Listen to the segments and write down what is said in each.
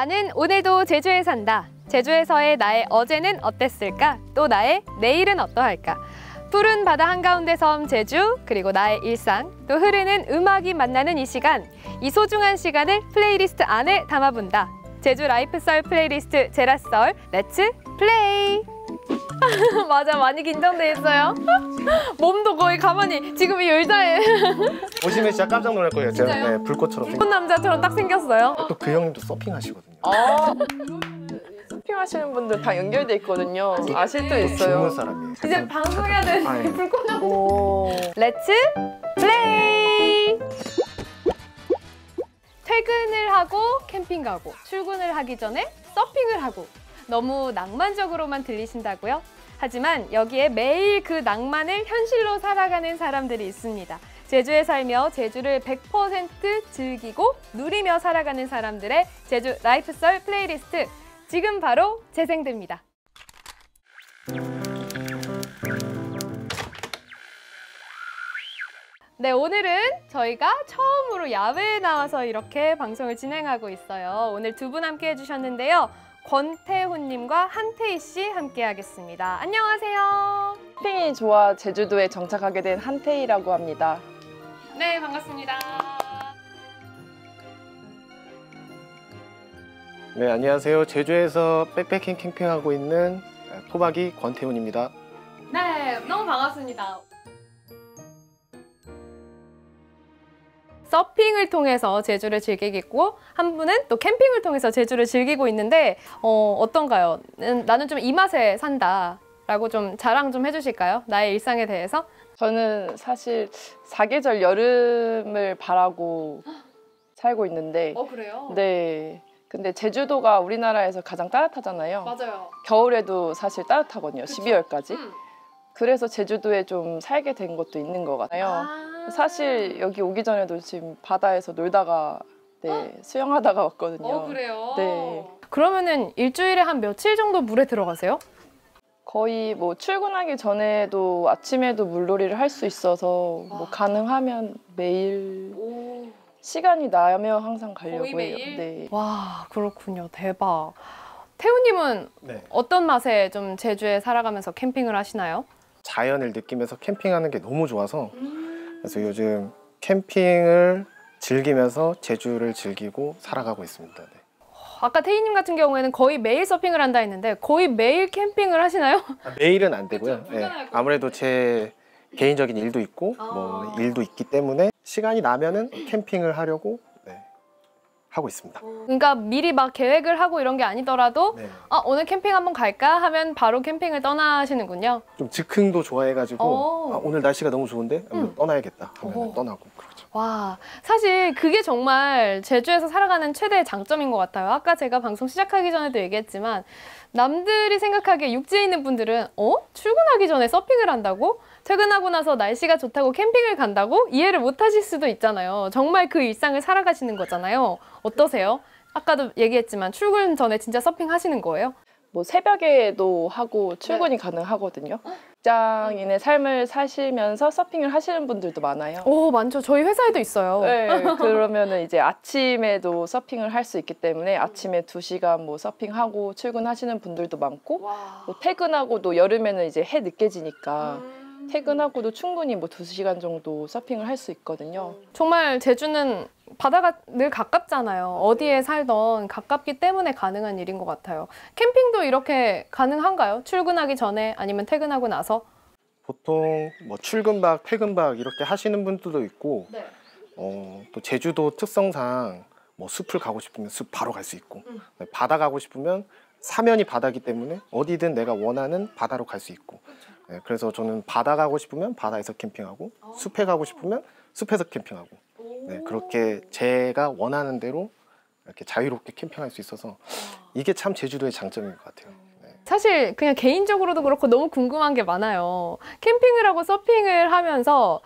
나는 오늘도 제주에 산다. 제주에서의 나의 어제는 어땠을까? 또 나의 내일은 어떠할까? 푸른 바다 한가운데 섬 제주, 그리고 나의 일상, 또 흐르는 음악이 만나는 이 시간. 이 소중한 시간을 플레이리스트 안에 담아본다. 제주 라이프썰 플레이리스트 제라썰 Let's play! 맞아, 많이 긴장돼 있어요. 몸도 거의 가만히 지금 이 의자에 보시면 진짜 깜짝 놀랄 거예요. 제가 진짜요? 네, 불꽃처럼 예쁜 생겼. 남자처럼 딱 생겼어요. 또 그 형님도 서핑 하시거든요. 아, 서핑하시는 분들 다 연결돼 있거든요. 아실 수 있어요. 중문 사람이에요. 이제 방송해야 아, 예. 불꽃 나 오. Let's play! 퇴근을 하고 캠핑 가고 출근을 하기 전에 서핑을 하고 너무 낭만적으로만 들리신다고요? 하지만 여기에 매일 그 낭만을 현실로 살아가는 사람들이 있습니다. 제주에 살며 제주를 100% 즐기고 누리며 살아가는 사람들의 제주 라이프썰 플레이리스트 지금 바로 재생됩니다. 네, 오늘은 저희가 처음으로 야외에 나와서 이렇게 방송을 진행하고 있어요. 오늘 두 분 함께 해주셨는데요. 권태훈님과 한태희 씨 함께 하겠습니다. 안녕하세요. 쇼핑이 좋아 제주도에 정착하게 된 한태희라고 합니다. 네, 반갑습니다. 네, 안녕하세요. 제주에서 백패킹 캠핑하고 있는 토박이 권태훈입니다. 네, 너무 반갑습니다. 서핑을 통해서 제주를 즐기고 한 분은 또 캠핑을 통해서 제주를 즐기고 있는데 어, 어떤가요? 음, 나는 좀 이 맛에 산다 라고 좀 자랑 좀 해주실까요? 나의 일상에 대해서? 저는 사실 사계절 여름을 바라고 살고 있는데 그래요? 네. 근데 제주도가 우리나라에서 가장 따뜻하잖아요. 맞아요. 겨울에도 사실 따뜻하거든요. 그쵸. 12월까지. 음. 그래서 제주도에 좀 살게 된 것도 있는 것 같아요. 아. 사실 여기 오기 전에도 지금 바다에서 놀다가 네, 수영하다가 왔거든요. 어 그래요? 네. 그러면은 일주일에 한 며칠 정도 물에 들어가세요? 거의 뭐 출근하기 전에도 아침에도 물놀이를 할 수 있어서 뭐 와. 가능하면 매일 오. 시간이 나면 항상 가려고 거의 해요. 매일? 네. 와 그렇군요. 대박. 태우님은 네. 어떤 맛에 좀 제주에 살아가면서 캠핑을 하시나요? 자연을 느끼면서 캠핑하는 게 너무 좋아서 그래서 요즘 캠핑을 즐기면서 제주를 즐기고 살아가고 있습니다. 네. 아까 태희님 같은 경우에는 거의 매일 서핑을 한다 했는데 거의 매일 캠핑을 하시나요? 아, 매일은 안 되고요. 그쵸, 네. 아무래도 제 개인적인 일도 있고 뭐 아. 일도 있기 때문에 시간이 나면은 캠핑을 하려고 네, 하고 있습니다. 그러니까 미리 막 계획을 하고 이런 게 아니더라도 네. 아 오늘 캠핑 한번 갈까 하면 바로 캠핑을 떠나시는군요. 좀 즉흥도 좋아해가지고 오. 아, 오늘 날씨가 너무 좋은데 음. 떠나야겠다 하면 오. 떠나고. 와, 사실 그게 정말 제주에서 살아가는 최대의 장점인 것 같아요. 아까 제가 방송 시작하기 전에도 얘기했지만 남들이 생각하기에 육지에 있는 분들은 어? 출근하기 전에 서핑을 한다고? 퇴근하고 나서 날씨가 좋다고 캠핑을 간다고? 이해를 못 하실 수도 있잖아요. 정말 그 일상을 살아가시는 거잖아요. 어떠세요? 아까도 얘기했지만 출근 전에 진짜 서핑 하시는 거예요? 뭐 새벽에도 하고 출근이 가능하거든요. 직장인의 삶을 사시면서 서핑을 하시는 분들도 많아요. 오, 많죠. 저희 회사에도 있어요. 네, 그러면은 이제 아침에도 서핑을 할 수 있기 때문에 아침에 두 시간 뭐 서핑하고 출근하시는 분들도 많고 와. 뭐 퇴근하고도 여름에는 이제 해 늦게 지니까 음. 퇴근하고도 충분히 뭐 두 시간 정도 서핑을 할 수 있거든요. 정말 제주는 바다가 늘 가깝잖아요. 어디에 살던 가깝기 때문에 가능한 일인 것 같아요. 캠핑도 이렇게 가능한가요? 출근하기 전에 아니면 퇴근하고 나서? 보통 뭐 출근박, 퇴근박 이렇게 하시는 분들도 있고 네. 어, 또 제주도 특성상 뭐 숲을 가고 싶으면 숲 바로 갈 수 있고 음. 네, 바다 가고 싶으면 사면이 바다기 때문에 어디든 내가 원하는 바다로 갈 수 있고 네, 그래서 저는 바다 가고 싶으면 바다에서 캠핑하고 어. 숲에 가고 싶으면 숲에서 캠핑하고 네, 그렇게 제가 원하는 대로 이렇게 자유롭게 캠핑할 수 있어서 이게 참 제주도의 장점인 것 같아요. 네. 사실 그냥 개인적으로도 그렇고 너무 궁금한 게 많아요. 캠핑을 하고 서핑을 하면서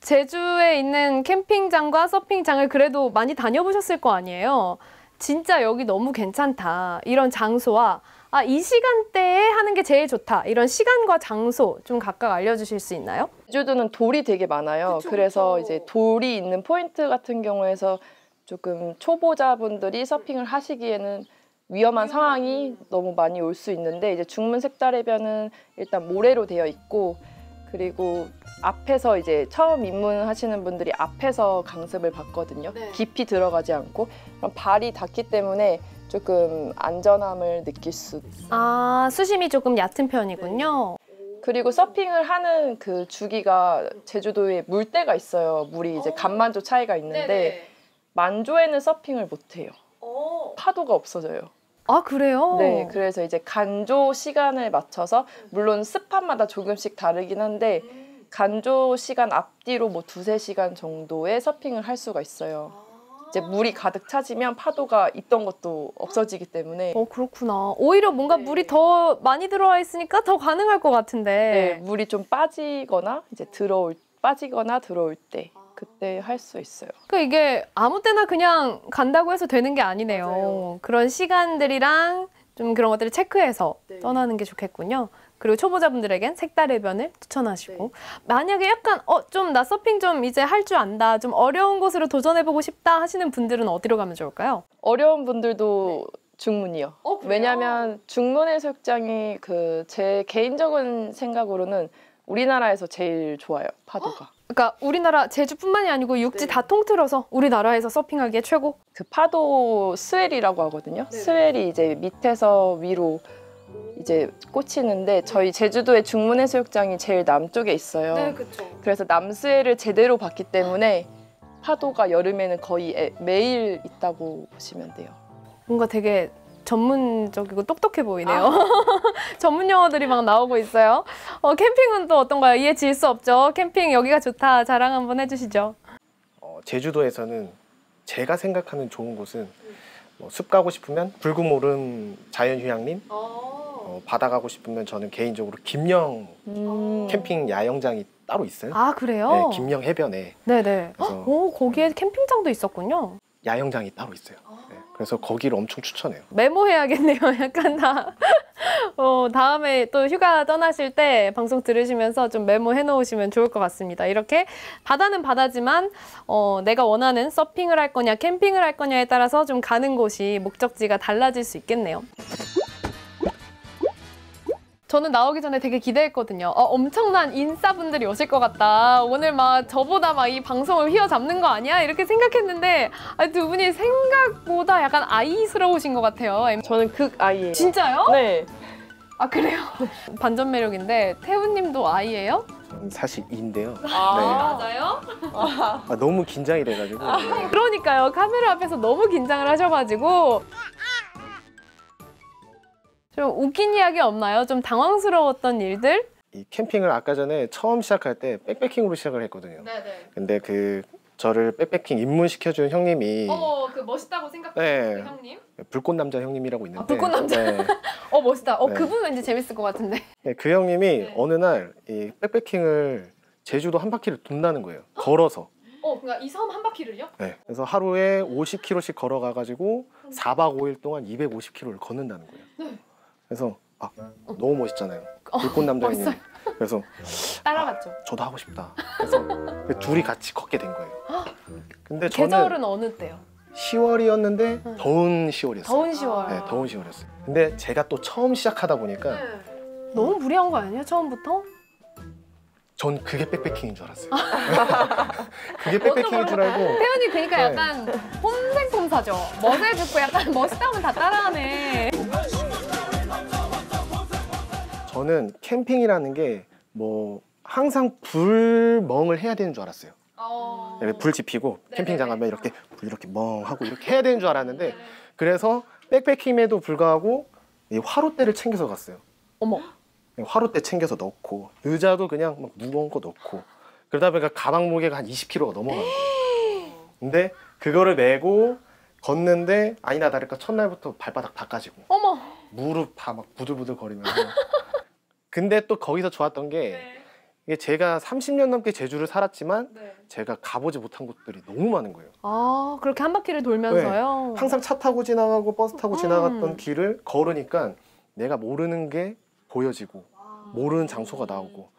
제주에 있는 캠핑장과 서핑장을 그래도 많이 다녀보셨을 거 아니에요. 진짜 여기 너무 괜찮다. 이런 장소와 아, 이 시간대에 하는 게 제일 좋다. 이런 시간과 장소 좀 각각 알려주실 수 있나요? 제주도는 돌이 되게 많아요. 그쵸, 그래서 그쵸. 이제 돌이 있는 포인트 같은 경우에서 조금 초보자분들이 서핑을 하시기에는 위험한 상황이 너무 많이 올 수 있는데 이제 중문 색달해변은 일단 모래로 되어 있고 그리고 앞에서 이제 처음 입문하시는 분들이 앞에서 강습을 받거든요. 네. 깊이 들어가지 않고 그럼 발이 닿기 때문에 조금 안전함을 느낄 수 있어요. 아, 수심이 조금 얕은 편이군요. 그리고 서핑을 하는 그 주기가 제주도에 물때가 있어요. 물이 이제 간만조 차이가 있는데 만조에는 서핑을 못 해요. 파도가 없어져요. 아, 그래요? 네, 그래서 이제 간조 시간을 맞춰서 물론 습판마다 조금씩 다르긴 한데 간조 시간 앞뒤로 뭐 두세 시간 정도의 서핑을 할 수가 있어요. 이제 물이 가득 차지면 파도가 있던 것도 없어지기 때문에 어, 그렇구나. 오히려 뭔가 네. 물이 더 많이 들어와 있으니까 더 가능할 것 네, 같은데. 물이 좀 빠지거나 이제 들어올 빠지거나 들어올 때 그때 할 수 있어요. 그 이게 아무 때나 그냥 간다고 해서 되는 게 아니네요. 맞아요. 그런 시간들이랑 좀 그런 것들을 체크해서 네. 떠나는 게 좋겠군요. 그리고 초보자분들에겐 색달의 변을 추천하시고 네. 만약에 약간 어 좀 나 서핑 좀 이제 할 줄 안다 좀 어려운 곳으로 도전해보고 싶다 하시는 분들은 어디로 가면 좋을까요? 어려운 분들도 중문이요. 어? 왜냐하면 중문 해수욕장이 그 제 개인적인 생각으로는 우리나라에서 제일 좋아요 파도가. 그러니까 우리나라 제주뿐만이 아니고 육지 네. 다 통틀어서 우리나라에서 서핑하기에 최고. 그 파도 스웰이라고 하거든요. 네네. 스웰이 이제 밑에서 위로 이제 꽂히는데 저희 제주도의 중문 해수욕장이 제일 남쪽에 있어요. 그렇죠. 그래서 남스웰을 제대로 봤기 때문에 파도가 여름에는 거의 애- 매일 있다고 보시면 돼요. 뭔가 되게 전문적이고 똑똑해 보이네요. 아. 전문 용어들이 막 나오고 있어요. 어, 캠핑은 또 어떤가요? 이해 질수 없죠. 캠핑 여기가 좋다. 자랑 한번 해주시죠. 어, 제주도에서는 제가 생각하는 좋은 곳은 뭐 숲 가고 싶으면 붉은 오름 자연휴양림, 어, 바다 가고 싶으면 저는 개인적으로 김영 음. 캠핑 야영장이 따로 있어요. 아 네, 그래요? 김영 해변에 네네. 그래서 오 거기에 캠핑장도 있었군요. 야영장이 따로 있어요. 네, 그래서 거기를 엄청 추천해요. 메모해야겠네요. 약간 다. 어, 다음에 또 휴가 떠나실 때 방송 들으시면서 좀 메모해 놓으시면 좋을 것 같습니다. 이렇게 바다는 바다지만 어, 내가 원하는 서핑을 할 거냐 캠핑을 할 거냐에 따라서 좀 가는 곳이 목적지가 달라질 수 있겠네요. 저는 나오기 전에 되게 기대했거든요. 어, 엄청난 인싸분들이 오실 것 같다. 오늘 막 저보다 막 이 방송을 휘어잡는 거 아니야? 이렇게 생각했는데 아, 두 분이 생각보다 약간 아이스러우신 것 같아요. 저는 극 아이예요. 진짜요? 네. 아 그래요? 반전 매력인데 태우님도 아이예요? 사실 인데요. 아. 맞아요? 아, 너무 긴장이 돼가지고 네. 그러니까요. 카메라 앞에서 너무 긴장을 하셔가지고 좀 웃긴 이야기 없나요? 좀 당황스러웠던 일들? 이 캠핑을 아까 전에 처음 시작할 때 백패킹으로 시작을 했거든요. 네네. 근데 그 저를 백패킹 입문시켜준 형님이 어 그 멋있다고 생각해요 네. 형님. 불꽃 남자 형님이라고 있는데 아, 불꽃 남자. 네. 어 멋있다. 어 네. 그분 왠지 재밌을 것 같은데. 네, 그 형님이 네. 어느 날 이 백패킹을 제주도 한 바퀴를 돈다는 거예요. 걸어서. 어 그러니까 이 섬 한 바퀴를요? 네. 그래서 하루에 50km씩 걸어가 가지고 4박 5일 동안 250km를 걷는다는 거예요. 네. 그래서 아 너무 멋있잖아요. 어, 불꽃 남자 형님. 멋있어요. 그래서 따라갔죠. 저도 하고 싶다. 그래서 둘이 같이 걷게 된 거예요. 근데 저는 계절은 어느 때요? 10월이었는데 응. 더운 10월이었어요. 더운 10월. 네, 더운 10월이었어요. 근데 제가 또 처음 시작하다 보니까 너무 무리한 거 아니에요? 처음부터? 전 그게 백패킹인 줄 알았어요. 그게 백패킹인 줄 알고 태연이 그러니까 네. 약간 폼생폼사죠. 멋을 듣고 약간 멋있다면 다 따라하네. 저는 캠핑이라는 게 뭐 항상 불멍을 해야 되는 줄 알았어요. 이렇게 불 지피고 네네네. 캠핑장 가면 이렇게 불 이렇게 멍하고 이렇게 해야 되는 줄 알았는데 그래서 백패킹에도 불구하고 이 화롯대를 챙겨서 갔어요. 어머. 화롯대 챙겨서 넣고 의자도 그냥 막 무거운 거 넣고 그러다 보니까 가방 무게가 한 20kg가 넘어가는 거예요. 근데 그거를 메고 걷는데 아니나 다를까 첫날부터 발바닥 다 까지고 어머. 무릎 다 막 부들부들 거리면서 근데 또 거기서 좋았던 게 이게 제가 30년 넘게 제주를 살았지만 제가 가보지 못한 곳들이 너무 많은 거예요. 아 그렇게 한 바퀴를 돌면서요. 항상 차 타고 지나가고 버스 타고 음. 지나갔던 길을 걸으니까 내가 모르는 게 보여지고 모르는 장소가 나오고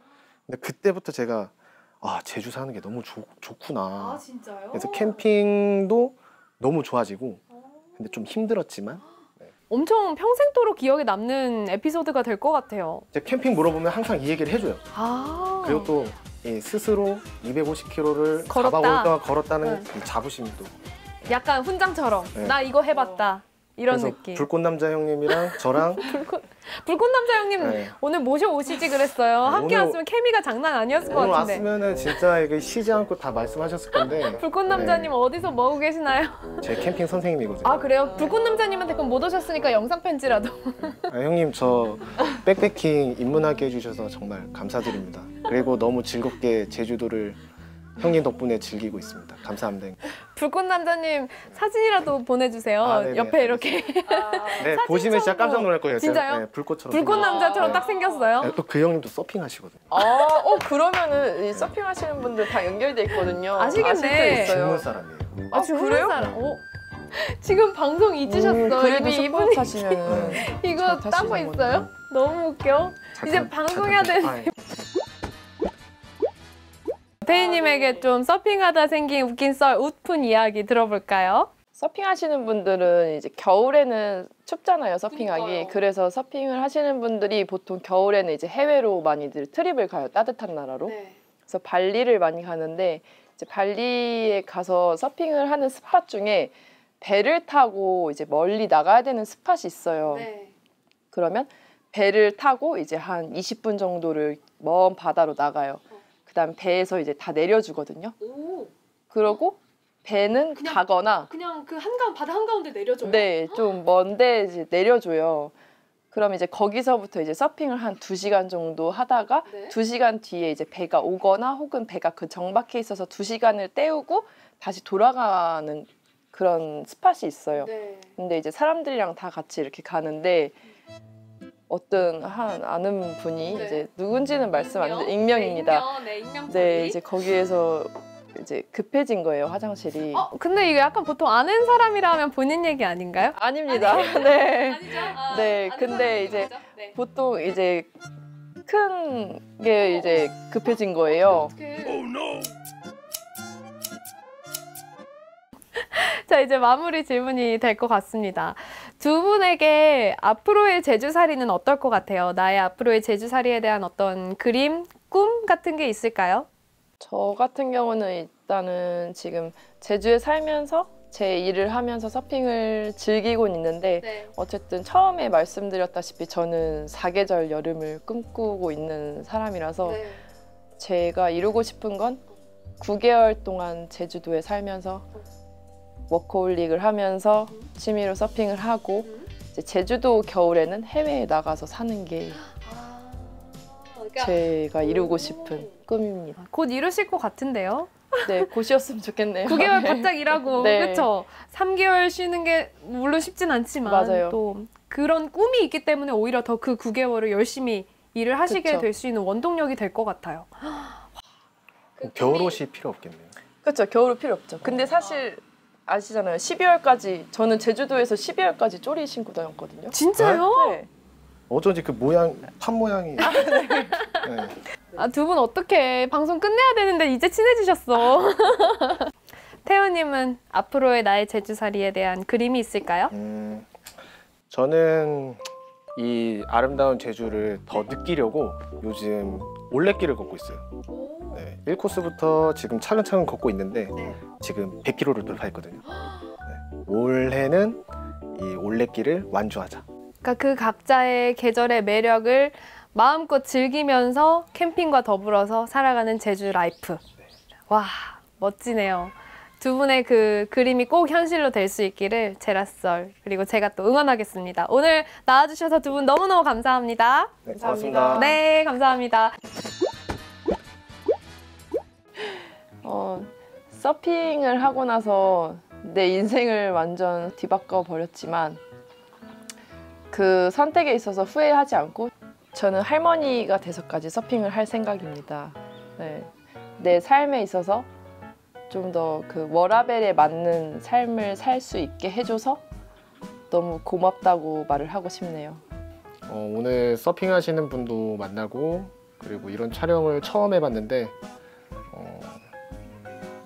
근데 그때부터 제가 아 제주 사는 게 너무 좋, 좋구나 진짜요? 그래서 캠핑도 너무 좋아지고 근데 좀 힘들었지만 엄청 평생도록 기억에 남는 에피소드가 될 것 같아요. 이제 캠핑 물어보면 항상 이 얘기를 해줘요. 아. 그리고 또이 스스로 250km를 걸었다. 잡아올 동안 걸었다는 이 자부심도. 약간 훈장처럼 네. 나 이거 해봤다 이런 느낌. 불꽃 남자 형님이랑 저랑 불꽃 불꽃 남자 형님 네. 오늘 모셔 오시지 그랬어요. 함께 오늘- 왔으면 케미가 장난 아니었을 것 오늘 같은데. 왔으면은 진짜 이게 쉬지 않고 다 말씀하셨을 건데 불꽃 남자님 어디서 뭐 하고 계시나요? 제 캠핑 선생님이거든요. 아 그래요? 불꽃 남자님한테 그럼 못 오셨으니까 영상 편지라도. 아, 형님 저 백패킹 입문하게 해주셔서 정말 감사드립니다. 그리고 너무 즐겁게 제주도를 형님 덕분에 즐기고 있습니다. 감사합니다. 불꽃 남자님 사진이라도 보내주세요. 아, 네네. 옆에 이렇게 네 보시면 진짜 깜짝 놀랄 거예요. 진짜요? 네, 불꽃처럼. 불꽃. 남자처럼 딱 생겼어요. 네, 또그 형님도 서핑하시거든요. 아, 어 그러면은 이 서핑하시는 분들 다 연결돼 있거든요. 아시겠네. 중문 사람이에요. 아, 중국 그래요? 사람. 오. 지금 방송 잊으셨어. 음, 그래도 이미 이분이 하시면은 이거 잘 따고 있어요? 너무 웃겨. 이제 방송해야 잠깐. 돼. 태희님에게 좀 서핑하다 생긴 웃긴 썰, 웃픈 이야기 들어볼까요? 서핑하시는 분들은 이제 겨울에는 춥잖아요 서핑하기 그러니까요. 그래서 서핑을 하시는 분들이 보통 겨울에는 이제 해외로 많이들 트립을 가요 따뜻한 나라로 네. 그래서 발리를 많이 가는데 이제 발리에 가서 서핑을 하는 스팟 중에 배를 타고 이제 멀리 나가야 되는 스팟이 있어요 네. 그러면 배를 타고 이제 한 20분 정도를 먼 바다로 나가요 그다음 배에서 이제 다 내려주거든요 오, 그러고 배는 그냥- 가거나 그냥 그 한가운 바다 한가운데 내려줘요. 네, 좀 먼데 이제 내려줘요. 그럼 이제 거기서부터 이제 서핑을 한 두시간 정도 하다가 네. 두시간 뒤에 이제 배가 오거나 혹은 배가 그 정박해 있어서 두시간을 때우고 다시 돌아가는 그런 스팟이 있어요. 네. 근데 이제 사람들이랑 다 같이 이렇게 가는데 어떤 한 아는 분이 네. 이제 누군지는 말씀 안 드려 익명입니다. 네, 익명, 네, 익명 네. 이제 거기에서 이제 급해진 거예요, 화장실이. 어, 근데 이거 약간 보통 아는 사람이라 하면 본인 얘기 아닌가요? 아닙니다. 네. 아니죠. 아, 네, 근데 이제. 네. 보통 이제 큰 게 이제 급해진 거예요. 어떡해. 자 이제 마무리 질문이 될 것 같습니다. 두 분에게 앞으로의 제주살이는 어떨 것 같아요? 나의 앞으로의 제주살이에 대한 어떤 그림, 꿈 같은 게 있을까요? 저 같은 경우는 일단은 지금 제주에 살면서 제 일을 하면서 서핑을 즐기고 있는데 네. 어쨌든 처음에 말씀드렸다시피 저는 사계절 여름을 꿈꾸고 있는 사람이라서 네. 제가 이루고 싶은 건 9개월 동안 제주도에 살면서 워커홀릭을 하면서 취미로 서핑을 하고 이제 제주도 겨울에는 해외에 나가서 사는 게 아, 그러니까 제가 이루고 싶은 꿈입니다. 곧 이루실 것 같은데요? 네, 곧이었으면 좋겠네요. 9개월 바짝 일하고 네. 그렇죠. 3개월 쉬는 게 물론 쉽진 않지만 맞아요. 또 그런 꿈이 있기 때문에 오히려 더 그 9개월을 열심히 일을 하시게. 될 수 있는 원동력이 될 것 같아요. 뭐 겨울 옷이 필요 없겠네요. 그렇죠. 겨울은 필요 없죠. 근데 사실 아시잖아요. 12월까지 저는 제주도에서 12월까지 쪼리 신고 다녔거든요. 진짜요? 네. 어쩐지 그 모양 판 모양이. 네. 아, 두 분 어떻게 방송 끝내야 되는데 이제 친해지셨어. 태우님은 앞으로의 나의 제주살이에 대한 그림이 있을까요? 음, 저는 이 아름다운 제주를 더 느끼려고 요즘 올레길을 걷고 있어요. 네, 1코스부터 지금 차근차근 걷고 있는데 네. 지금 100km를 돌파했거든요. 네, 올해는 이 올레길을 완주하자. 그러니까 그 각자의 계절의 매력을 마음껏 즐기면서 캠핑과 더불어서 살아가는 제주 라이프. 와, 멋지네요. 두 분의 그 그림이 꼭 현실로 될 수 있기를 제라썰 그리고 제가 또 응원하겠습니다. 오늘 나와주셔서 두 분 너무너무 감사합니다. 네, 감사합니다. 고맙습니다. 네, 감사합니다. 어, 서핑을 하고 나서 내 인생을 완전 뒤바꿔 버렸지만 그 선택에 있어서 후회하지 않고 저는 할머니가 돼서까지 서핑을 할 생각입니다. 네. 내 삶에 있어서 좀 더 그 워라벨에 맞는 삶을 살 수 있게 해줘서 너무 고맙다고 말을 하고 싶네요. 어, 오늘 서핑 하시는 분도 만나고 그리고 이런 촬영을 처음 해봤는데 어,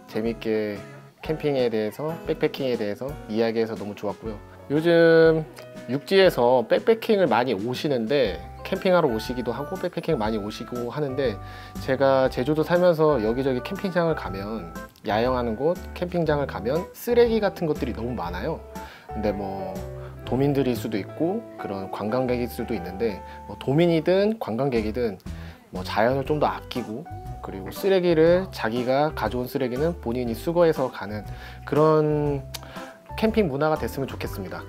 재밌게 캠핑에 대해서 백패킹에 대해서 이야기해서 너무 좋았고요. 요즘 육지에서 백패킹을 많이 오시는데 캠핑하러 오시기도 하고 백패킹 많이 오시고 하는데 제가 제주도 살면서 여기저기 캠핑장을 가면 야영하는 곳 캠핑장을 가면 쓰레기 같은 것들이 너무 많아요. 근데 뭐 도민들일 수도 있고 그런 관광객일 수도 있는데 뭐 도민이든 관광객이든 뭐 자연을 좀 더 아끼고 그리고 쓰레기를 자기가 가져온 쓰레기는 본인이 수거해서 가는 그런 캠핑 문화가 됐으면 좋겠습니다.